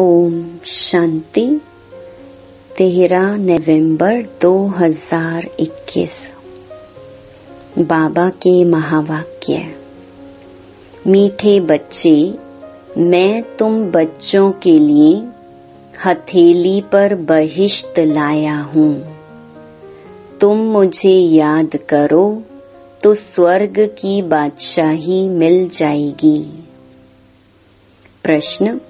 ओम शांति। तेरह नवंबर 2021 बाबा के महावाक्य। मीठे बच्चे, मैं तुम बच्चों के लिए हथेली पर बहिश्त लाया हूँ। तुम मुझे याद करो तो स्वर्ग की बादशाही मिल जाएगी। प्रश्न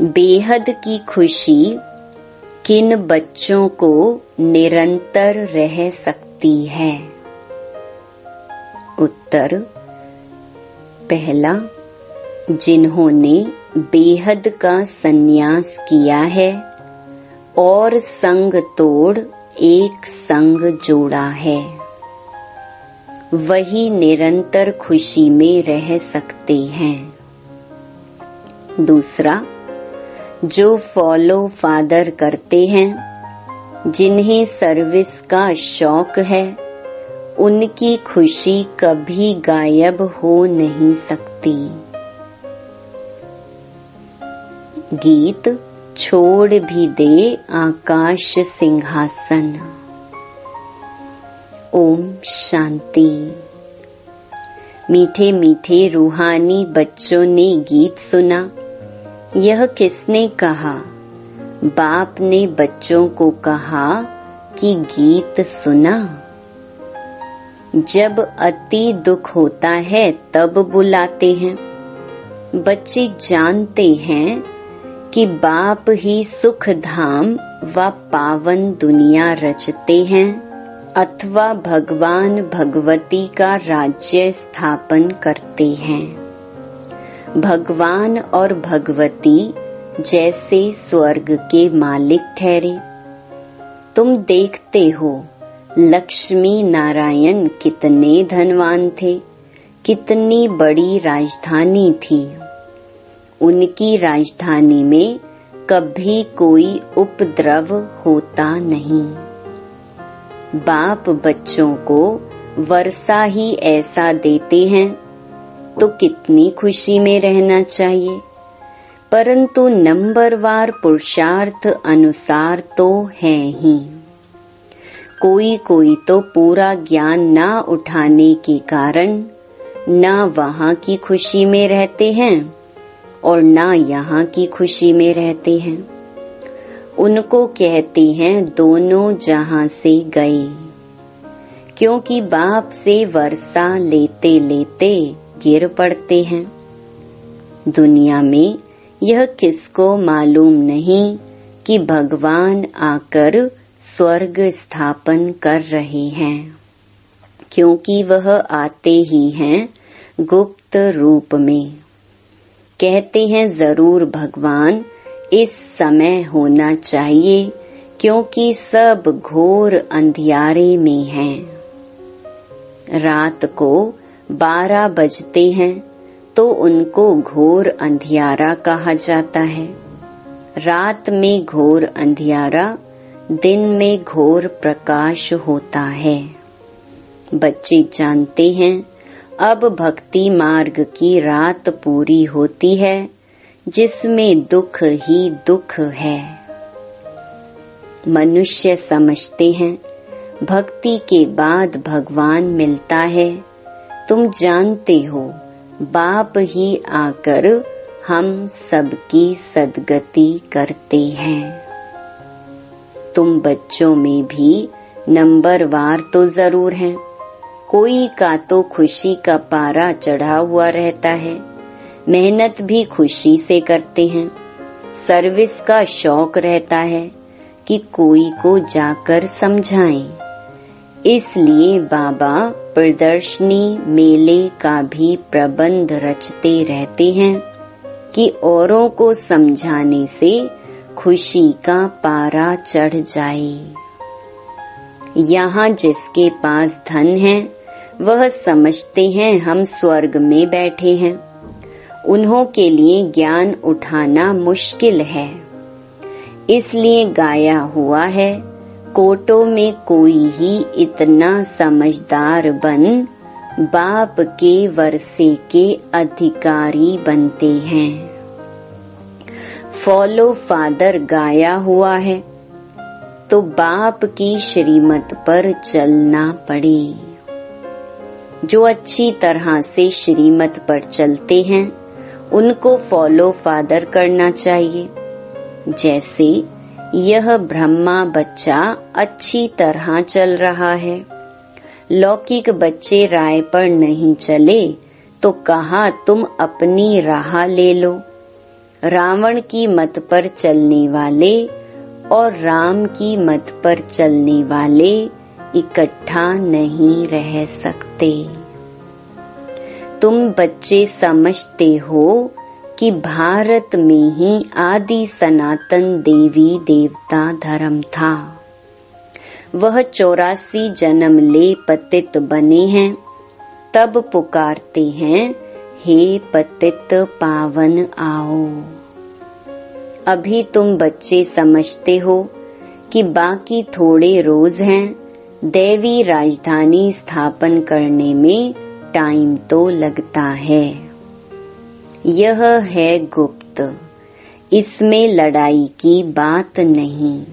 बेहद की खुशी किन बच्चों को निरंतर रह सकती है? उत्तर, पहला, जिन्होंने बेहद का संन्यास किया है और संग तोड़ एक संग जोड़ा है। वही निरंतर खुशी में रह सकते हैं। दूसरा जो फॉलो फादर करते हैं, जिन्हें सर्विस का शौक है, उनकी खुशी कभी गायब हो नहीं सकती। गीत छोड़ भी दे आकाश सिंहासन। ओम शांति। मीठे मीठे रूहानी बच्चों ने गीत सुना। यह किसने कहा? बाप ने बच्चों को कहा कि गीत सुना। जब अति दुख होता है, तब बुलाते हैं। बच्चे जानते हैं कि बाप ही सुख धाम व पावन दुनिया रचते हैं, अथवा भगवान भगवती का राज्य स्थापन करते हैं। भगवान और भगवती जैसे स्वर्ग के मालिक ठहरे। तुम देखते हो, लक्ष्मी नारायण कितने धनवान थे, कितनी बड़ी राजधानी थी। उनकी राजधानी में कभी कोई उपद्रव होता नहीं। बाप बच्चों को वर्षा ही ऐसा देते हैं तो कितनी खुशी में रहना चाहिए। परंतु नंबरवार पुरुषार्थ अनुसार तो है ही। कोई कोई तो पूरा ज्ञान ना उठाने के कारण ना वहाँ की खुशी में रहते हैं और ना यहाँ की खुशी में रहते हैं। उनको कहते हैं दोनों जहाँ से गए। क्योंकि बाप से वर्षा लेते लेते गिर पड़ते हैं। दुनिया में यह किसको मालूम नहीं कि भगवान आकर स्वर्ग स्थापन कर रहे हैं। क्योंकि वह आते ही हैं गुप्त रूप में। कहते हैं, ज़रूर भगवान, इस समय होना चाहिए, क्योंकि सब घोर अंधियारे में हैं। रात को बारह बजते हैं तो उनको घोर अंधियारा कहा जाता है। रात में घोर अंधियारा, दिन में घोर प्रकाश होता है। बच्चे जानते हैं, अब भक्ति मार्ग की रात पूरी होती है, जिसमें दुख ही दुख है। मनुष्य समझते हैं, भक्ति के बाद भगवान मिलता है। तुम जानते हो, बाप ही आकर हम सबकी सदगति करते हैं। तुम बच्चों में भी नंबरवार तो ज़रूर हैं। कोई का तो खुशी का पारा चढ़ा हुआ रहता है। मेहनत भी खुशी से करते हैं। सर्विस का शौक रहता है कि कोई को जाकर समझाएँ। इसलिए बाबा प्रदर्शनी मेले का भी प्रबंध रचते रहते हैं कि औरों को समझाने से खुशी का पारा चढ़ जाए। यहाँ जिसके पास धन है, वह समझते हैं हम स्वर्ग में बैठे हैं। उन्हों के लिए ज्ञान उठाना मुश्किल है। इसलिए गाया हुआ है कोटो में कोई ही इतना समझदार बन, बाप के वर्षे के अधिकारी बनते हैं। फॉलो फादर गाया हुआ है तो बाप की श्रीमत पर चलना पड़े। जो अच्छी तरह से श्रीमत पर चलते हैं, उनको फॉलो फादर करना चाहिए। जैसे यह ब्रह्मा बच्चा अच्छी तरह चल रहा है। लौकिक बच्चे राय पर नहीं चले तो कहा, तुम अपनी राह ले लो। रावण की मत पर चलने वाले और राम की मत पर चलने वाले इकट्ठा नहीं रह सकते। तुम बच्चे समझते हो कि भारत में ही आदि सनातन देवी देवता धर्म था। वह चौरासी जन्म ले पतित बने हैं। तब पुकारते हैं, हे पतित पावन, आओ। अभी तुम बच्चे समझते हो कि बाकी थोड़े रोज हैं। देवी राजधानी स्थापन करने में टाइम तो लगता है। यह है गुप्त। इसमें लड़ाई की बात नहीं।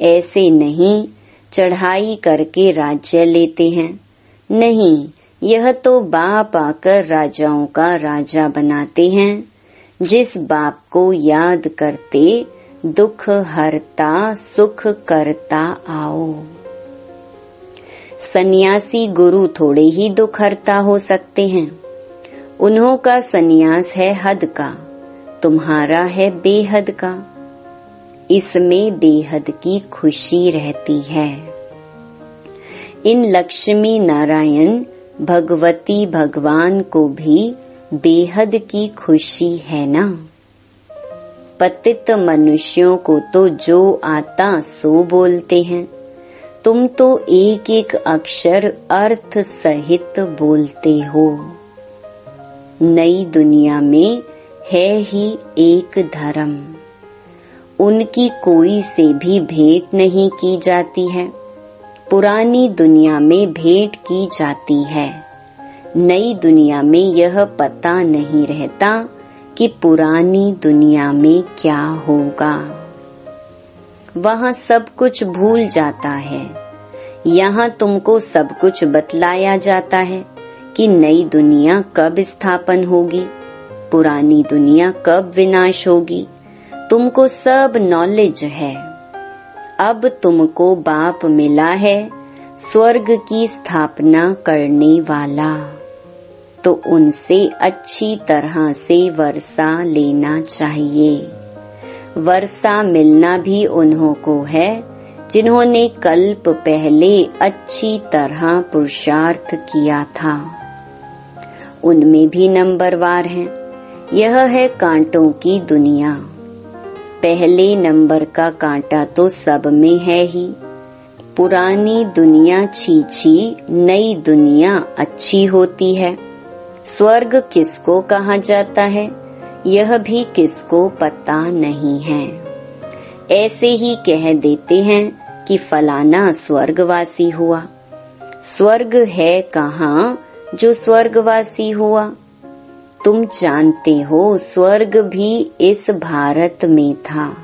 ऐसे नहीं चढ़ाई करके राज्य लेते हैं। नहीं, यह तो बाप आकर राजाओं का राजा बनाते हैं। जिस बाप को याद करते, दुख हरता, सुख करता आओ। सन्यासी गुरु थोड़े ही दुख हरता हो सकते हैं। उन्हों का सन्यास है हद का, तुम्हारा है बेहद का। इसमें बेहद की खुशी रहती है। इन लक्ष्मी नारायण भगवती भगवान को भी बेहद की खुशी है ना? पतित मनुष्यों को तो जो आता सो बोलते हैं। तुम तो एक एक अक्षर अर्थ सहित बोलते हो। नई दुनिया में है ही एक धर्म। उनकी कोई से भी भेंट नहीं की जाती है। पुरानी दुनिया में भेंट की जाती है। नई दुनिया में यह पता नहीं रहता कि पुरानी दुनिया में क्या होगा। वहाँ सब कुछ भूल जाता है। यहाँ तुमको सब कुछ बतलाया जाता है। कि नई दुनिया कब स्थापन होगी, पुरानी दुनिया कब विनाश होगी। तुमको सब नॉलेज है। अब तुमको बाप मिला है स्वर्ग की स्थापना करने वाला। तो उनसे अच्छी तरह से वर्षा लेना चाहिए। वर्षा मिलना भी उन्हों को है, जिन्होंने कल्प पहले अच्छी तरह पुरुषार्थ किया था। उनमें भी नंबरवार हैं। यह है कांटों की दुनिया। पहले नंबर का कांटा तो सब में है ही। पुरानी दुनिया छीछी नई दुनिया अच्छी होती है। स्वर्ग किसको कहा जाता है? यह भी किसको पता नहीं है। ऐसे ही कह देते हैं कि फलाना स्वर्गवासी हुआ। स्वर्ग है कहाँ? जो स्वर्गवासी हुआ। तुम जानते हो, स्वर्ग भी इस भारत में था।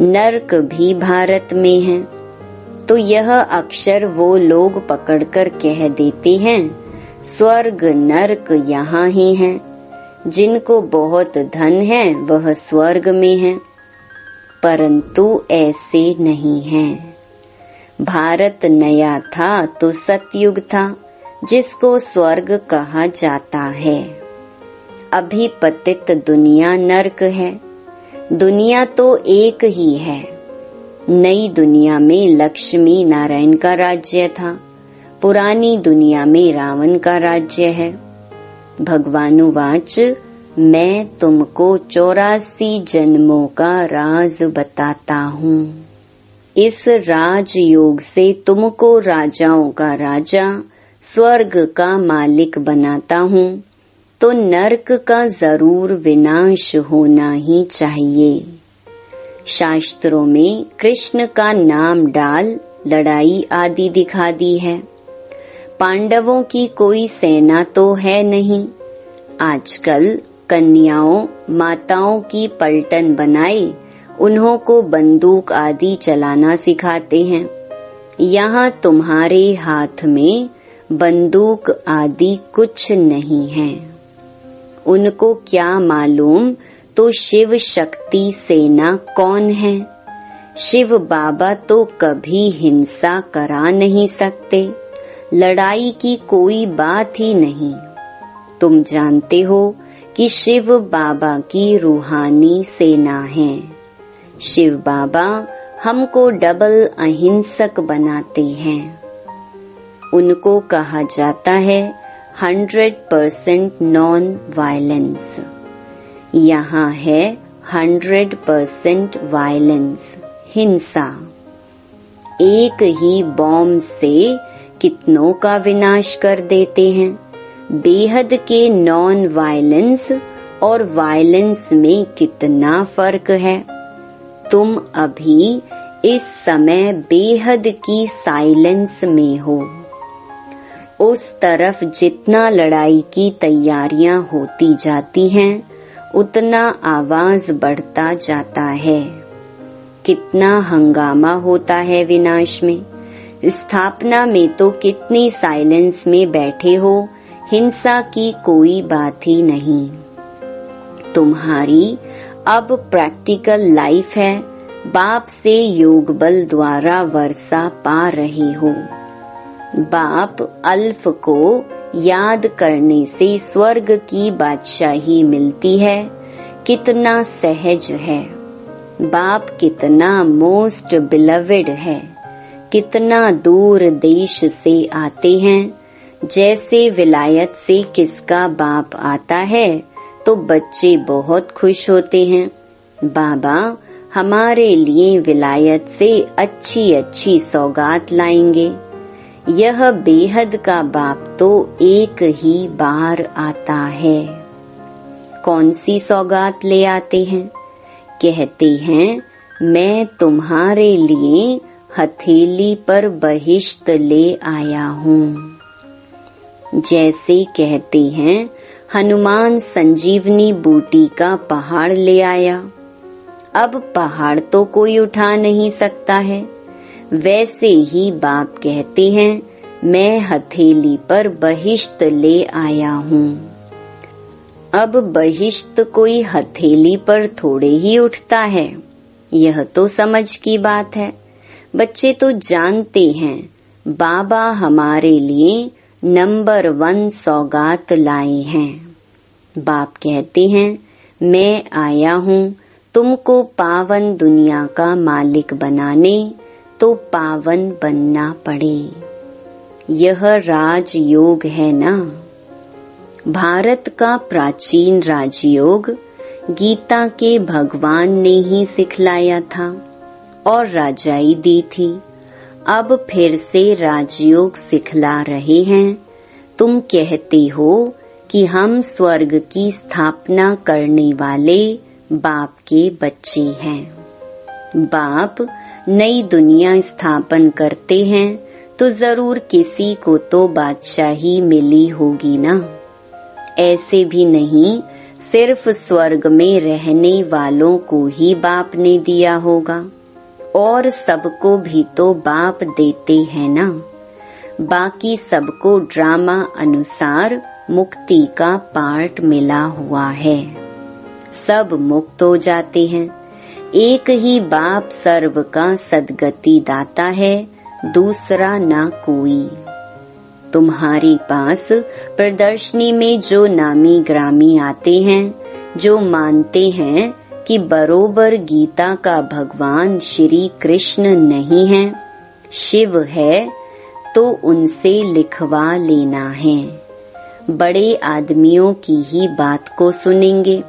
नरक भी भारत में है। तो यह अक्षर वो लोग पकड़कर कह देते हैं, स्वर्ग नरक यहाँ ही है। जिनको बहुत धन है, वह स्वर्ग में है। परंतु ऐसे नहीं है। भारत नया था तो सतयुग था। जिसको स्वर्ग कहा जाता है। अभी पतित दुनिया नरक है। दुनिया तो एक ही है। नई दुनिया में लक्ष्मी नारायण का राज्य था। पुरानी दुनिया में रावण का राज्य है। भगवानुवाच, मैं तुमको चौरासी जन्मों का राज बताता हूँ। इस राजयोग से तुमको राजाओं का राजा स्वर्ग का मालिक बनाता हूँ तो नरक का ज़रूर विनाश होना ही चाहिए। शास्त्रों में कृष्ण का नाम डाल लड़ाई आदि दिखा दी है। पांडवों की कोई सेना तो है नहीं। आजकल कन्याओं, माताओं की पलटन बनाए, उन्हों को बंदूक आदि चलाना सिखाते हैं। यहाँ तुम्हारे हाथ में बंदूक आदि कुछ नहीं है। उनको क्या मालूम तो शिव शक्ति सेना कौन है? शिव बाबा तो कभी हिंसा करा नहीं सकते। लड़ाई की कोई बात ही नहीं। तुम जानते हो कि शिव बाबा की रूहानी सेना है। शिव बाबा हमको डबल अहिंसक बनाते हैं। उनको कहा जाता है हंड्रेड परसेंट नॉन वायलेंस यहाँ है हंड्रेड परसेंट वायलेंस हिंसा। एक ही बॉम्ब से कितनों का विनाश कर देते हैं? बेहद के नॉन वायलेंस और वायलेंस में कितना फ़र्क है? तुम अभी इस समय बेहद की साइलेंस में हो। उस तरफ़ जितना लड़ाई की तैयारियाँ होती जाती हैं, उतना आवाज़ बढ़ता जाता है। कितना हंगामा होता है विनाश में। स्थापना में तो कितनी साइलेंस में बैठे हो, हिंसा की कोई बात ही नहीं। तुम्हारी अब प्रैक्टिकल लाइफ है, बाप से योग बल द्वारा वर्षा पा रहे हो। बाप अल्फ को याद करने से स्वर्ग की बादशाही मिलती है। कितना सहज है। बाप कितना मोस्ट बिलवेड है। कितना दूर देश से आते हैं। जैसे विलायत से किसका बाप आता है तो बच्चे बहुत खुश होते हैं। बाबा, हमारे लिए विलायत से अच्छी अच्छी सौगात लाएँगे। यह बेहद का बाप तो एक ही बार आता है। कौन सी सौगात ले आते हैं? कहते हैं, मैं तुम्हारे लिए हथेली पर बहिश्त ले आया हूँ। जैसे कहते हैं, हनुमान संजीवनी बूटी का पहाड़ ले आया। अब पहाड़ तो कोई उठा नहीं सकता है। वैसे ही बाप कहते हैं, मैं हथेली पर बहिश्त ले आया हूँ। अब बहिश्त कोई हथेली पर थोड़े ही उठता है। यह तो समझ की बात है। बच्चे तो जानते हैं, बाबा हमारे लिए नंबर वन सौगात लाए हैं। बाप कहते हैं, मैं आया हूँ तुमको पावन दुनिया का मालिक बनाने तो पावन बनना पड़े। यह राजयोग है ना? भारत का प्राचीन राजयोग गीता के भगवान ने ही सिखलाया था और राजाई दी थी। अब फिर से राजयोग सिखला रहे हैं। तुम कहते हो कि हम स्वर्ग की स्थापना करने वाले बाप के बच्चे हैं। बाप नई दुनिया स्थापन करते हैं तो ज़रूर किसी को तो बादशाही मिली होगी ना। ऐसे भी नहीं, सिर्फ़ स्वर्ग में रहने वालों को ही बाप ने दिया होगा, और सबको भी तो बाप देते हैं ना। बाकी सबको ड्रामा अनुसार मुक्ति का पार्ट मिला हुआ है। सब मुक्त हो जाते हैं। एक ही बाप सर्व का सदगति दाता है, दूसरा ना कोई। तुम्हारे पास प्रदर्शनी में जो नामी ग्रामी आते हैं, जो मानते हैं कि बरोबर गीता का भगवान श्री कृष्ण नहीं है, शिव है तो उनसे लिखवा लेना है। बड़े आदमियों की ही बात को सुनेंगे।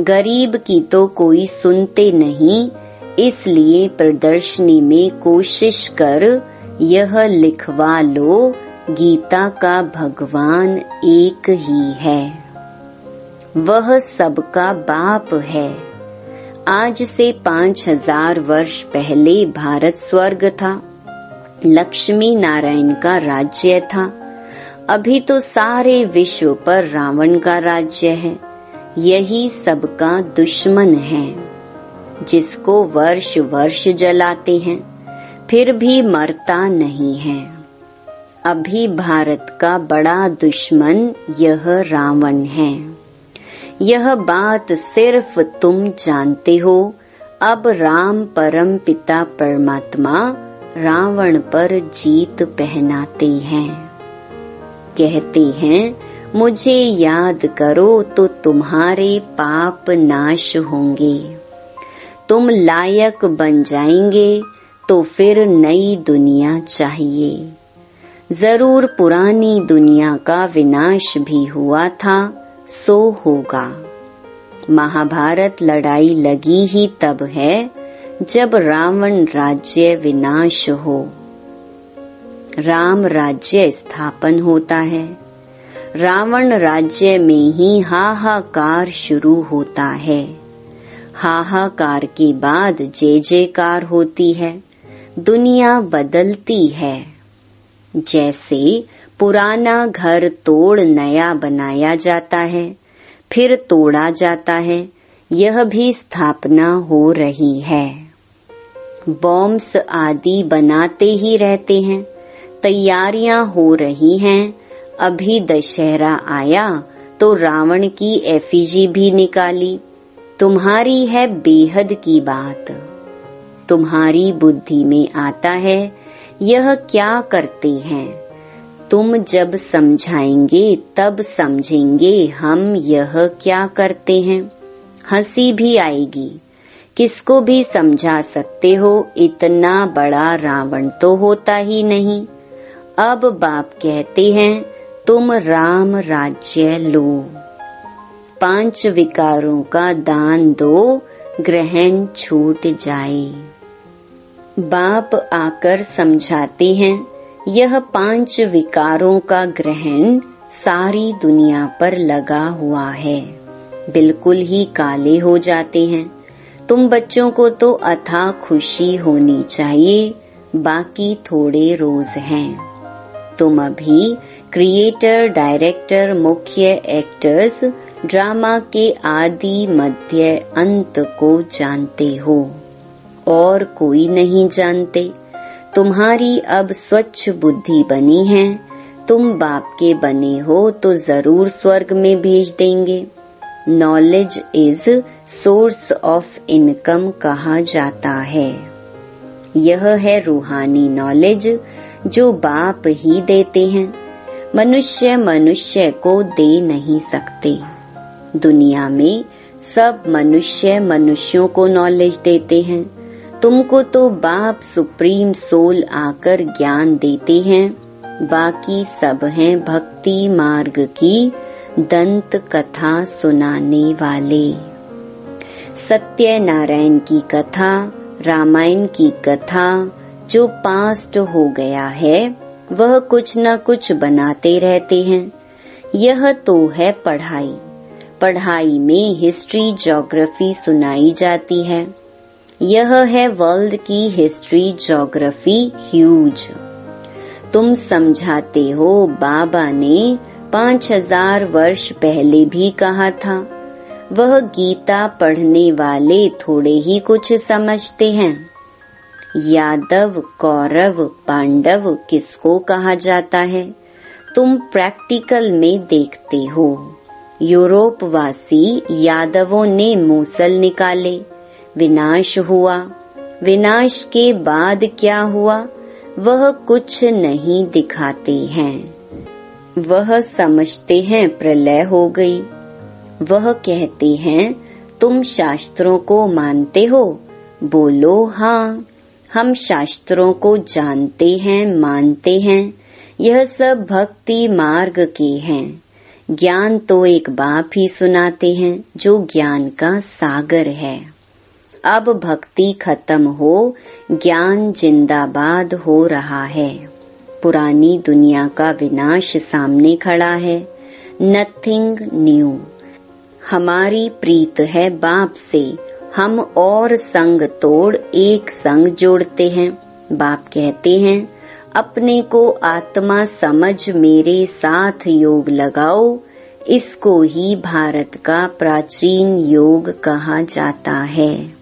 गरीब की तो कोई सुनते नहीं, इसलिए प्रदर्शनी में कोशिश कर यह लिखवा लो, गीता का भगवान एक ही है। वह सबका बाप है। आज से पाँच हज़ार वर्ष पहले भारत स्वर्ग था, लक्ष्मी नारायण का राज्य था। अभी तो सारे विश्व पर रावण का राज्य है। यही सबका दुश्मन है, जिसको वर्ष वर्ष जलाते हैं, फिर भी मरता नहीं है। अभी भारत का बड़ा दुश्मन यह रावण है। यह बात सिर्फ़ तुम जानते हो। अब राम परम पिता परमात्मा रावण पर जीत पहनाते हैं। कहते हैं मुझे याद करो तो तुम्हारे पाप नाश होंगे। तुम लायक बन जाएँगे तो फिर नई दुनिया चाहिए। ज़रूर पुरानी दुनिया का विनाश भी हुआ था, सो होगा। महाभारत लड़ाई लगी ही तब है, जब रावण राज्य विनाश हो। राम राज्य स्थापन होता है। रावण राज्य में ही हाहाकार शुरू होता है। हाहाकार के बाद जय जयकार होती है। दुनिया बदलती है। जैसे पुराना घर तोड़ नया बनाया जाता है, फिर तोड़ा जाता है, यह भी स्थापना हो रही है। बॉम्ब्स आदि बनाते ही रहते हैं, तैयारियाँ हो रही हैं अभी दशहरा आया तो रावण की एफिजी भी निकाली। तुम्हारी है बेहद की बात। तुम्हारी बुद्धि में आता है, यह क्या करते हैं? तुम जब समझाएँगे, तब समझेंगे हम यह क्या करते हैं। हँसी भी आएगी। किसको भी समझा सकते हो, इतना बड़ा रावण तो होता ही नहीं। अब बाप कहते हैं तुम राम राज्य लो। पाँच विकारों का दान दो, ग्रहण छूट जाए। बाप आकर समझाते हैं, यह पाँच विकारों का ग्रहण सारी दुनिया पर लगा हुआ है। बिल्कुल ही काले हो जाते हैं। तुम बच्चों को तो अथा खुशी होनी चाहिए, बाकी थोड़े रोज हैं। तुम अभी क्रिएटर डायरेक्टर मुख्य एक्टर्स ड्रामा के आदि मध्य अंत को जानते हो। और कोई नहीं जानते। तुम्हारी अब स्वच्छ बुद्धि बनी है। तुम बाप के बने हो तो ज़रूर स्वर्ग में भेज देंगे। Knowledge is source of income कहा जाता है। यह है रूहानी नॉलेज जो बाप ही देते हैं। मनुष्य मनुष्य को दे नहीं सकते। दुनिया में सब मनुष्य मनुष्यों को नॉलेज देते हैं। तुमको तो बाप सुप्रीम सोल आकर ज्ञान देते हैं। बाकी सब हैं भक्ति मार्ग की दंत कथा सुनाने वाले। सत्य नारायण की कथा, रामायण की कथा, जो पास्ट हो गया है वह कुछ न कुछ बनाते रहते हैं। यह तो है पढ़ाई। पढ़ाई में हिस्ट्री, ज्योग्राफी सुनाई जाती है। यह है वर्ल्ड की हिस्ट्री, ज्योग्राफी ह्यूज। तुम समझाते हो, बाबा ने पाँच हज़ार वर्ष पहले भी कहा था। वह गीता पढ़ने वाले थोड़े ही कुछ समझते हैं। यादव, कौरव, पांडव किसको कहा जाता है? तुम प्रैक्टिकल में देखते हो। यूरोप वासी यादवों ने मूसल निकाले। विनाश हुआ। विनाश के बाद क्या हुआ? वह कुछ नहीं दिखाते हैं। वह समझते हैं प्रलय हो गई। वह कहते हैं, तुम शास्त्रों को मानते हो? बोलो हाँ। हम शास्त्रों को जानते हैं, मानते हैं। यह सब भक्ति मार्ग के हैं। ज्ञान तो एक बाप ही सुनाते हैं, जो ज्ञान का सागर है। अब भक्ति खत्म हो, ज्ञान जिंदाबाद हो रहा है। पुरानी दुनिया का विनाश सामने खड़ा है। नथिंग न्यू हमारी प्रीत है बाप से हम और संग तोड़ एक संग जोड़ते हैं। बाप कहते हैं, अपने को आत्मा समझ मेरे साथ योग लगाओ। इसको ही भारत का प्राचीन योग कहा जाता है।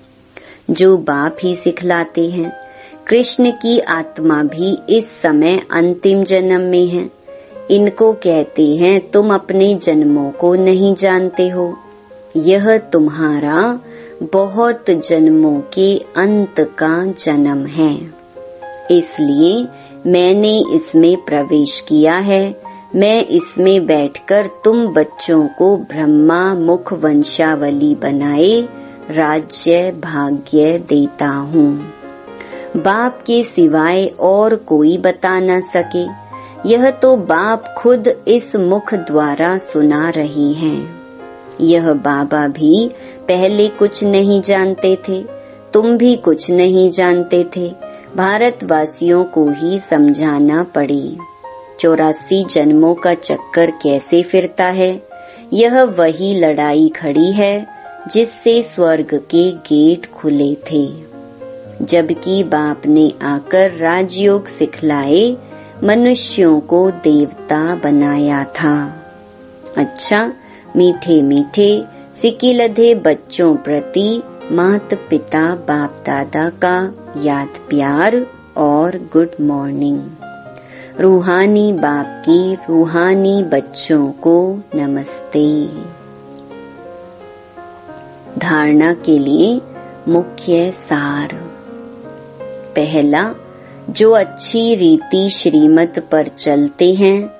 जो बाप ही सिखलाते हैं। कृष्ण की आत्मा भी इस समय अंतिम जन्म में है। इनको कहते हैं, तुम अपने जन्मों को नहीं जानते हो। यह तुम्हारा बहुत जन्मों के अंत का जन्म है। इसलिए मैंने इसमें प्रवेश किया है। मैं इसमें बैठकर तुम बच्चों को ब्रह्मा मुख वंशावली बनाए, राज्य भाग्य देता हूँ। बाप के सिवाय और कोई बता न सके। यह तो बाप खुद इस मुख द्वारा सुना रही हैं। यह बाबा भी पहले कुछ नहीं जानते थे, तुम भी कुछ नहीं जानते थे। भारतवासियों को ही समझाना पड़े। चौरासी जन्मों का चक्कर कैसे फिरता है? यह वही लड़ाई खड़ी है, जिससे स्वर्ग के गेट खुले थे। जबकि बाप ने आकर राजयोग सिखलाए, मनुष्यों को देवता बनाया था। अच्छा मीठे मीठे सिकिलधे बच्चों प्रति मात पिता बाप दादा का याद प्यार और गुड मॉर्निंग। रूहानी बाप की रूहानी बच्चों को नमस्ते। धारणा के लिए मुख्य सार। पहला, जो अच्छी रीति श्रीमत पर चलते हैं,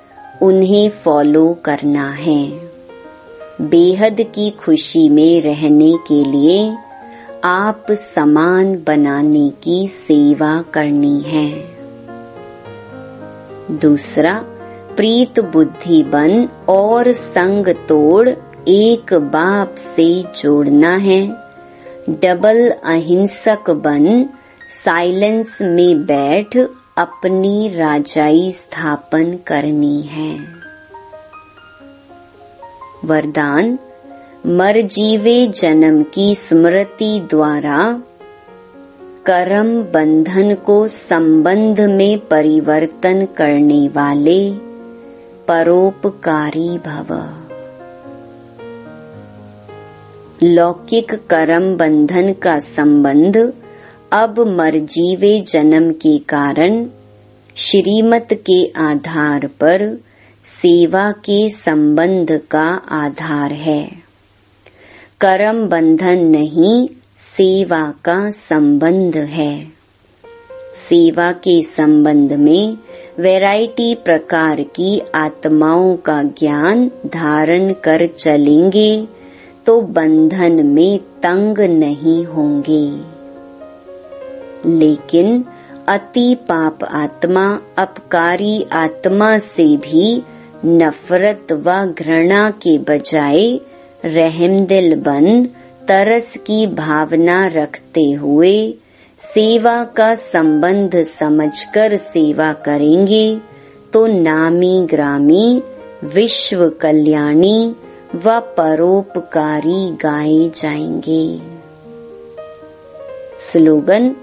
उन्हें फॉलो करना है। बेहद की खुशी में रहने के लिए आप समान बनाने की सेवा करनी है। दूसरा, प्रीत बुद्धि बन और संग तोड़ एक बाप से जोड़ना है। डबल अहिंसक बन, साइलेंस में बैठ अपनी राजाई स्थापन करनी है। वरदान, मर जीवे जन्म की स्मृति द्वारा, कर्म बंधन को संबंध में परिवर्तन करने वाले परोपकारी भव। लौकिक कर्म बंधन का संबंध अब मरजीवे जन्म के कारण श्रीमत के आधार पर सेवा के संबंध का आधार है। कर्म बंधन नहीं, सेवा का संबंध है। सेवा के संबंध में वैरायटी प्रकार की आत्माओं का ज्ञान धारण कर चलेंगे तो बंधन में तंग नहीं होंगे। लेकिन अति पाप आत्मा, अपकारी आत्मा से भी नफरत व घृणा के बजाय रहमदिल बन, तरस की भावना रखते हुए सेवा का संबंध समझकर सेवा करेंगे तो नामी ग्रामी, विश्व कल्याणी व परोपकारी गाए जाएँगे। स्लोगन,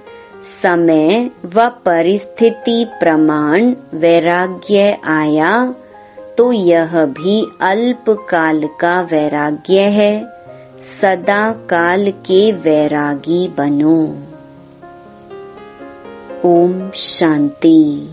समय व परिस्थिति प्रमाण, वैराग्य आया तो यह भी अल्प काल का वैराग्य है, सदा काल के वैरागी बनो। ओम शांति।